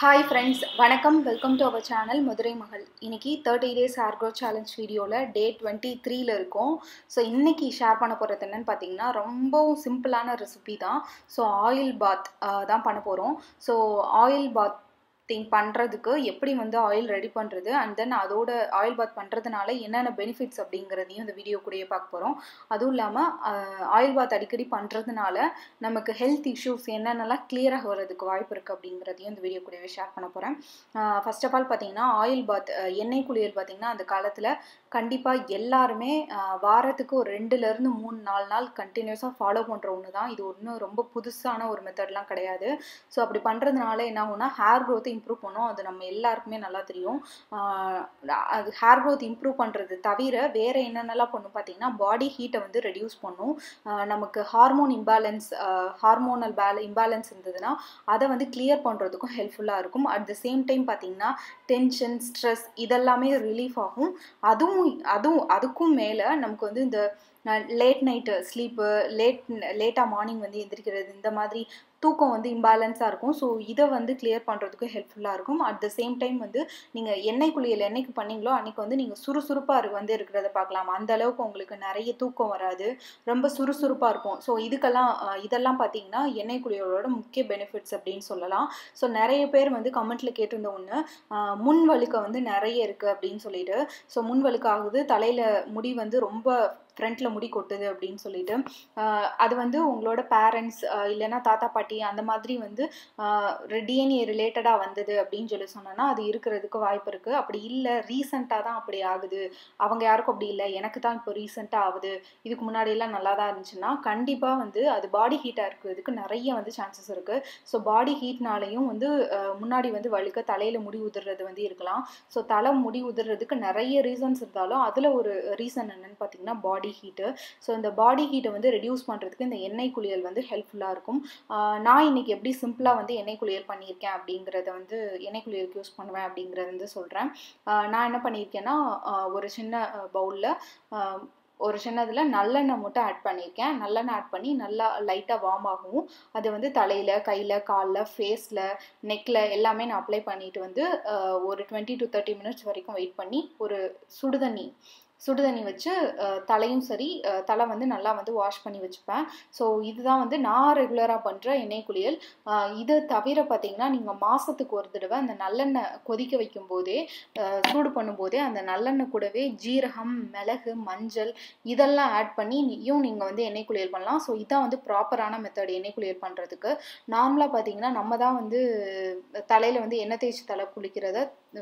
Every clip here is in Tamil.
ஹாய் ஃப்ரெண்ட்ஸ் வணக்கம். Welcome to our channel Madurai Magal. இன்றைக்கி தேர்ட்டி டேஸ் ஆர்க்ரோ சேலஞ்ச் வீடியோவில் டே டுவெண்ட்டி த்ரீல இருக்கும். ஸோ இன்றைக்கி ஷேர் பண்ண போகிறது என்னன்னு பார்த்தீங்கன்னா ரொம்பவும் சிம்பிளான ரெசிபி தான். ஸோ ஆயில் பாத் தான் பண்ண போகிறோம் ஸோ ஆயில் பாத் திங் பண்ணுறதுக்கு எப்படி வந்து ஆயில் ரெடி பண்ணுறது அண்ட் தென் அதோட ஆயில் பாத் பண்ணுறதுனால என்னென்ன பெனிஃபிட்ஸ் அப்படிங்கிறதையும் இந்த வீடியோ கூடயே பார்க்க போகிறோம் அதுவும் இல்லாமல் ஆயில் பாத் அடிக்கடி பண்ணுறதுனால நமக்கு ஹெல்த் இஷ்யூஸ் என்னென்னலாம் கிளியராக வர்றதுக்கு வாய்ப்பு இருக்குது அப்படிங்கிறதையும் இந்த வீடியோ கூடவே ஷேர் பண்ண போகிறேன் ஃபர்ஸ்ட் ஆஃப் ஆல் பார்த்தீங்கன்னா ஆயில் பாத் எண்ணெய் குளியல் பார்த்தீங்கன்னா அந்த காலத்தில் கண்டிப்பாக எல்லாருமே வாரத்துக்கு ஒரு ரெண்டுலேருந்து மூணு நாலு நாள் கண்டினியூஸாக ஃபாலோ பண்ணுற ஒன்று தான் இது ஒன்றும் ரொம்ப புதுசான ஒரு மெத்தட்லாம் கிடையாது. ஸோ அப்படி பண்ணுறதுனால என்ன ஆகும்னா ஹேர் க்ரோத் இம்ப்ரூவ் பண்ணும். அது நம்ம எல்லாருக்குமே நல்லா தெரியும். அது ஹேர் க்ரோத் இம்ப்ரூவ் பண்ணுறது தவிர வேறு என்னென்னலாம் பண்ணும் பார்த்தீங்கன்னா பாடி ஹீட்டை வந்து ரெடியூஸ் பண்ணும். நமக்கு ஹார்மோன் இம்பேலன்ஸ் ஹார்மோனல் பேல இம்பேலன்ஸ் இருந்ததுன்னா அதை வந்து கிளியர் பண்ணுறதுக்கும் ஹெல்ப்ஃபுல்லாக இருக்கும். அட் த சேம் டைம் பார்த்தீங்கன்னா டென்ஷன் ஸ்ட்ரெஸ் இதெல்லாமே ரிலீஃப் ஆகும். அதுவும் அதுவும் அதுக்கும் மேலே நமக்கு வந்து இந்த லேட் நைட்டு ஸ்லீப்பு லேட் லேட்டாக மார்னிங் வந்து எந்திரிக்கிறது இந்த மாதிரி தூக்கம் வந்து இம்பேலன்ஸாக இருக்கும். ஸோ இதை வந்து கிளியர் பண்ணுறதுக்கு ஹெல்ப்ஃபுல்லாக இருக்கும். அட் த சேம் டைம் வந்து நீங்கள் எண்ணெய் குளியல் என்னைக்கு பண்ணீங்களோ அன்றைக்கி வந்து நீங்கள் சுறுசுறுப்பாக வந்து இருக்கிறத பார்க்கலாம். அந்த அளவுக்கு உங்களுக்கு நிறைய தூக்கம் வராது. ரொம்ப சுறுசுறுப்பாக இருக்கும் ஸோ இதுக்கெல்லாம் இதெல்லாம் பார்த்தீங்கன்னா எண்ணெய் குளியலோட முக்கிய பெனிஃபிட்ஸ் அப்படின்னு சொல்லலாம். ஸோ நிறைய பேர் வந்து கமெண்ட்டில் கேட்டிருந்த ஒன்று முன் வழுக்க வந்து நிறைய இருக்குது அப்படின்னு சொல்லிட்டு. ஸோ முன் வழுக்க ஆகுது தலையில் முடி வந்து ரொம்ப ஃப்ரண்ட்டில் முடி கொட்டுது அப்படின்னு சொல்லிட்டு. அது வந்து உங்களோட பேரண்ட்ஸ் இல்லைன்னா தாத்தா பாட்டி அந்த மாதிரி வந்து டிஎன்ஏ ரிலேட்டடாக வந்தது அப்படின்னு சொல்லி சொன்னோன்னா அது இருக்கிறதுக்கு வாய்ப்பு இருக்குது அப்படி இல்லை ரீசெண்டாக தான் அப்படி ஆகுது. அவங்க யாருக்கும் அப்படி இல்லை. எனக்கு தான் இப்போ ரீசெண்டாக ஆகுது. இதுக்கு முன்னாடியெல்லாம் நல்லா தான் இருந்துச்சுன்னா கண்டிப்பாக வந்து அது பாடி ஹீட்டாக இருக்கிறதுக்கு நிறைய வந்து சான்சஸ் இருக்குது ஸோ பாடி ஹீட்னாலையும் வந்து முன்னாடி வந்து வழுக்க தலையில் முடி உதிர்றது வந்து இருக்கலாம். ஸோ தலை முடி உதிர்றதுக்கு நிறைய ரீசன்ஸ் இருந்தாலும் அதில் ஒரு ரீசன் என்னன்னு பார்த்தீங்கன்னா பாடி ஹீட்டு ஸோ இந்த பாடி ஹீட்டை வந்து ரெடியூஸ் பண்ணுறதுக்கு இந்த எண்ணெய் குளியல் வந்து ஹெல்ப்ஃபுல்லாக இருக்கும். நான் இன்னைக்கு எப்படி சிம்பிளாக வந்து எண்ணெய் குளியல் பண்ணியிருக்கேன் அப்படிங்கிறத வந்து எண்ணெய் குளியலுக்கு யூஸ் பண்ணுவேன் அப்படிங்கிறத வந்து சொல்கிறேன் நான் என்ன பண்ணியிருக்கேன்னா ஒரு சின்ன பவுலில் ஒரு சின்னதில் நல்லெண்ணெய் மட்டும் ஆட் பண்ணியிருக்கேன். நல்லெண்ணெய் ஆட் பண்ணி நல்லா லைட்டாக வார்ம் ஆகும் அது வந்து தலையில் கையில் காலில் ஃபேஸில் நெக்கில் எல்லாமே நான் அப்ளை பண்ணிட்டு வந்து ஒரு டுவெண்ட்டி டு தேர்ட்டி மினிட்ஸ் வரைக்கும் வெயிட் பண்ணி ஒரு சுடுதண்ணி சுடுதண்ணி வச்சு தலையும் சரி தலை வந்து நல்லா வந்து வாஷ் பண்ணி வச்சுப்பேன். ஸோ இதுதான் வந்து நான் ரெகுலராக பண்ணுற எண்ணெய் குளியல். இது தவிர பார்த்தீங்கன்னா நீங்கள் மாதத்துக்கு ஒரு தடவை அந்த நல்லெண்ணெய் கொதிக்க வைக்கும் போதே சூடு பண்ணும்போதே அந்த நல்லெண்ணெய் கூடவே ஜீரகம் மிளகு மஞ்சள் இதெல்லாம் ஆட் பண்ணி நீயும் நீங்கள் வந்து எண்ணெய் குளியல் பண்ணலாம். ஸோ இதான் வந்து ப்ராப்பரான மெத்தட் எண்ணெய் குளியல் பண்ணுறதுக்கு நார்மலாக பார்த்தீங்கன்னா நம்ம தான் வந்து தலையில் வந்து எண்ணெய் தேய்ச்சி தலை குளிக்கிறத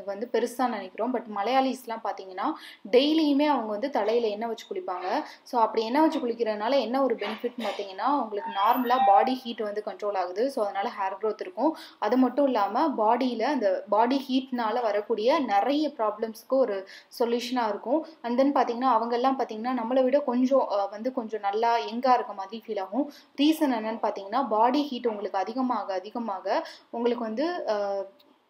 வந்து பெருசாக நினைக்கிறோம். பட் மலையாளிஸ்லாம் பார்த்தீங்கன்னா டெய்லியுமே அவங்க வந்து தலையில் எண்ணெய் வச்சு குளிப்பாங்க. ஸோ அப்படி எண்ணெய் வச்சு குளிக்கிறதுனால என்ன ஒரு பெனிஃபிட் பார்த்தீங்கன்னா உங்களுக்கு நார்மலாக பாடி ஹீட் வந்து கண்ட்ரோல் ஆகுது. ஸோ அதனால் ஹேர் க்ரோத் இருக்கும். அது மட்டும் இல்லாமல் பாடியில் அந்த பாடி ஹீட்னால் வரக்கூடிய நிறைய ப்ராப்ளம்ஸ்க்கு ஒரு சொல்யூஷனாக இருக்கும். அண்ட் தென் பார்த்தீங்கன்னா அவங்கெல்லாம் பார்த்தீங்கன்னா நம்மளை விட கொஞ்சம் வந்து கொஞ்சம் நல்லா எங்காக இருக்க மாதிரி ஃபீல் ஆகும். ரீசன் என்னன்னு பார்த்தீங்கன்னா பாடி ஹீட் உங்களுக்கு அதிகமாக அதிகமாக உங்களுக்கு வந்து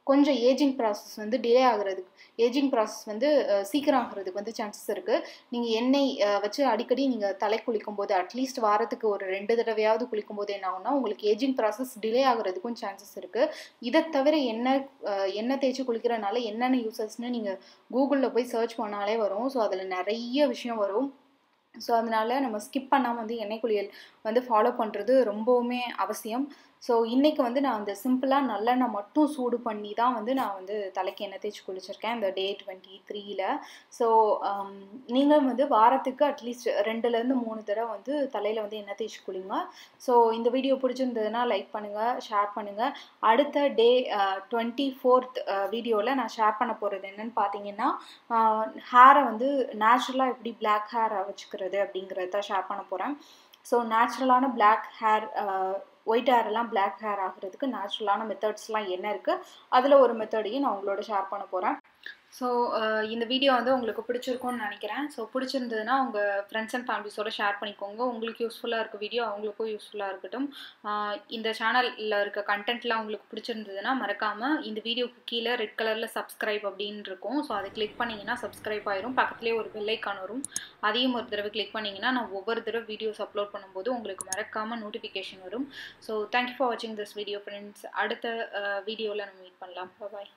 கொஞ்சம் ஏஜிங் ப்ராசஸ் வந்து டிலே ஆகுறதுக்கு ஏஜிங் ப்ராசஸ் வந்து சீக்கிரம் ஆகிறதுக்கு வந்து சான்சஸ் இருக்குது நீங்கள் எண்ணெய் வச்சு அடிக்கடி நீங்கள் தலை குளிக்கும் போது அட்லீஸ்ட் வாரத்துக்கு ஒரு ரெண்டு தடவையாவது குளிக்கும் போது என்ன ஆகும்னா உங்களுக்கு ஏஜிங் ப்ராசஸ் டிலே ஆகிறதுக்கும் சான்சஸ் இருக்குது இதை தவிர எண்ணெய் எண்ணெய் தேய்ச்சி குளிக்கிறனால என்னென்ன யூசஸ்ன்னு நீங்கள் கூகுளில் போய் சர்ச் பண்ணாலே வரும். ஸோ அதில் நிறைய விஷயம் வரும். ஸோ அதனால் நம்ம ஸ்கிப் பண்ணாமல் வந்து எண்ணெய் குளியல் வந்து ஃபாலோ பண்ணுறது ரொம்பவுமே அவசியம். ஸோ இன்றைக்கி வந்து நான் அந்த சிம்பிளாக நல்லெண்ணெய் மட்டும் சூடு பண்ணி தான் வந்து நான் வந்து தலைக்கு எண்ணெய் தேய்ச்சி குளிச்சிருக்கேன். இந்த டே டுவெண்ட்டி த்ரீயில் ஸோ நீங்களும் வந்து வாரத்துக்கு அட்லீஸ்ட் ரெண்டுலேருந்து மூணு தடவை வந்து தலையில் வந்து எண்ணெய் தேய்ச்சி குளிங்க. ஸோ இந்த வீடியோ பிடிச்சிருந்ததுன்னா லைக் பண்ணுங்கள் ஷேர் பண்ணுங்கள் அடுத்த டே டுவெண்ட்டி ஃபோர்த் வீடியோவில் நான் ஷேர் பண்ண போகிறது என்னென்னு பார்த்தீங்கன்னா ஹேரை uh, வந்து நேச்சுரலாக எப்படி பிளாக் ஹேரை வச்சுக்கிறது அப்படிங்கிறத ஷேர் பண்ண போகிறேன் ஸோ நேச்சுரலான பிளாக் ஹேர் ஒயிட் ஹேர்லாம் பிளாக் ஹேர் ஆகிறதுக்கு நேச்சுரலான மெத்தட்ஸ்லாம் என்ன இருக்குது அதில் ஒரு மெத்தடையும் நான் உங்களோட ஷேர் பண்ண போகிறேன் ஸோ இந்த வீடியோ வந்து உங்களுக்கு பிடிச்சிருக்கும்னு நினைக்கிறேன். ஸோ பிடிச்சிருந்ததுன்னா உங்கள் ஃப்ரெண்ட்ஸ் அண்ட் ஃபேமிலிஸோட ஷேர் பண்ணிக்கோங்க. உங்களுக்கு யூஸ்ஃபுல்லாக இருக்க வீடியோ அவங்களுக்கும் யூஸ்ஃபுல்லாக இருக்கட்டும். இந்த சேனலில் இருக்க கண்டென்ட்லாம் உங்களுக்கு பிடிச்சிருந்ததுன்னா மறக்காமல் இந்த வீடியோக்கு கீழே ரெட் கலரில் சப்ஸ்கிரைப் அப்படின்னு இருக்கும். ஸோ அதை கிளிக் பண்ணிங்கன்னா சப்ஸ்கிரைப் ஆயிரும். பக்கத்துலேயே ஒரு பெல்லைக்கான் வரும். அதையும் ஒரு தடவை கிளிக் பண்ணிங்கன்னா நான் ஒவ்வொரு தடவை வீடியோஸ் அப்லோட் பண்ணும்போது உங்களுக்கு மறக்காமல் நோட்டிஃபிகேஷன் வரும். ஸோ தேங்க்யூ ஃபார் வாட்சிங் திஸ் வீடியோ ஃப்ரெண்ட்ஸ் அடுத்த வீடியோவில் நம்ம மீட் பண்ணலாம். பாய்